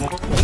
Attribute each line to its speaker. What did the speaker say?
Speaker 1: Huh?